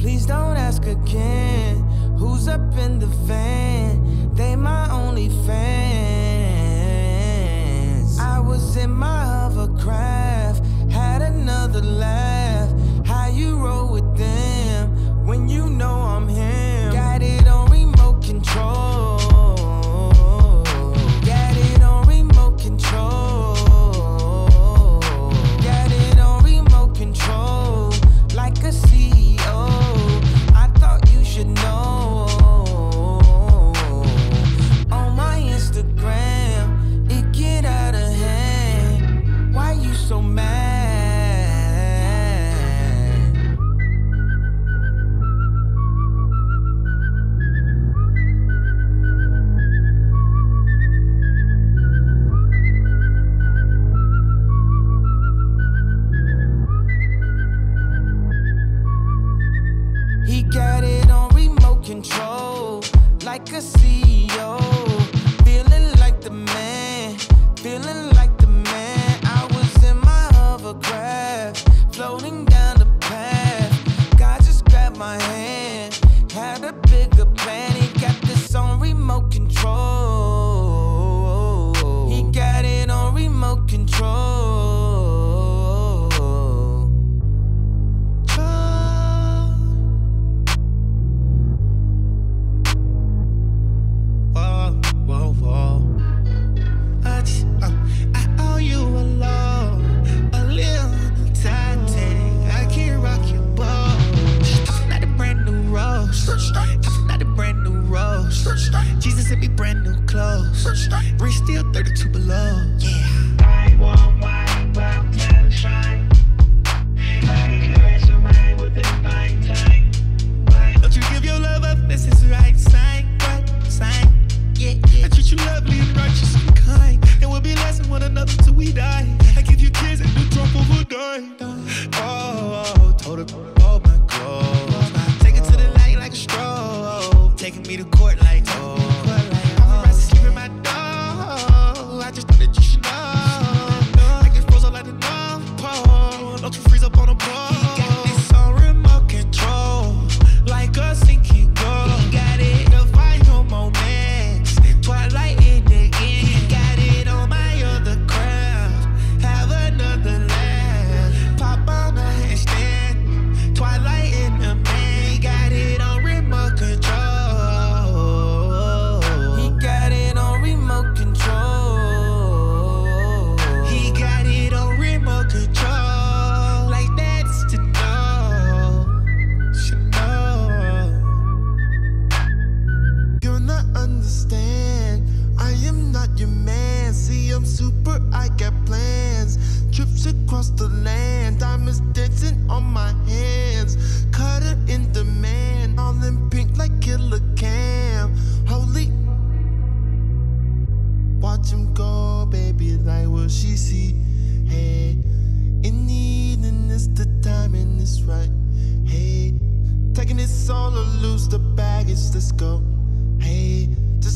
Please don't ask again. Who's up in the van? They my only fans. I was in my hovercraft, like a still 32 below. Yeah. I want but never shine. I caress a man within fine time. Why Don't you give your love up? This is right sign, right sign. Yeah, yeah. I treat you lovely and righteous and kind. And we'll be blessing one another till we die. I give you kids and the drop a dime. Oh, oh, told your man. See, I'm super, I got plans. Trips across the land. Diamonds dancing on my hands. Cutter in the man. All in pink like Killer Cam. Holy. Watch him go, baby, like what she see. Hey, in the evening, it's the time and it's right. Hey, taking it solo, lose the baggage, let's go. Hey,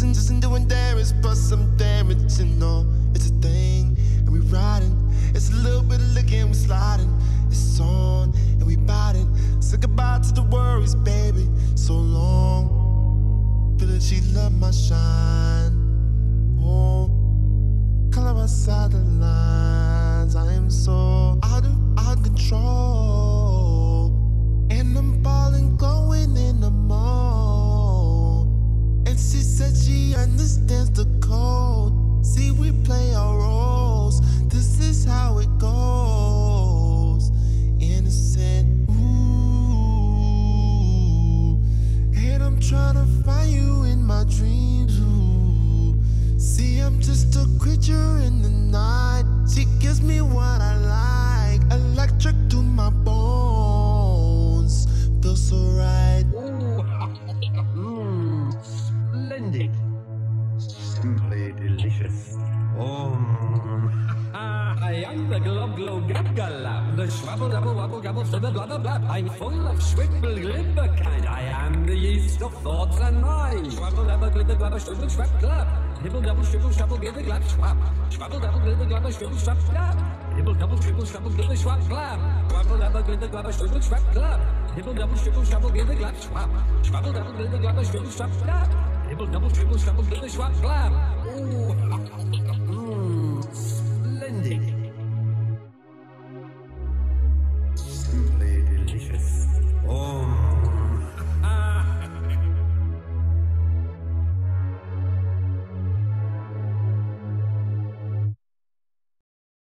and doing damage, but some damage, you know. It's a thing, and we riding. It's a little bit of licking, we sliding. It's on, and we biting. Say goodbye to the worries, baby. So long. Feel that she love my shine. Oh, color outside the lines. I am so out of out of control, and I'm falling, glowing in the mall. And she said she understands the code. See, we play our roles. This is how it goes. Innocent, ooh. And I'm trying to find you in my dreams, ooh. See, I'm just a creature in the night. simply delicious. Oh, I am the glob glob gabgalab, the schwabble double wabble gabble The blah blah blah. I'm full of schwibble glibberkind. I am the yeast of thoughts and minds. Schwabble double glibber glabber stubble schwab glab. Hibble double shribble shrubble glibber glab schwab. Schwabble double glibber glabber stubble schwab glab. Hibble double shribble shrubble glibber schwab glab. Schwabble double glibber glabber stubble schwab glab. Hibble double shribble shrubble glibber glab schwab. Schwabble double glibber glabber stubble schwab glab. Dibble, double, triple, stumble, diddly, swap, blab. Ooh. mm, splendid.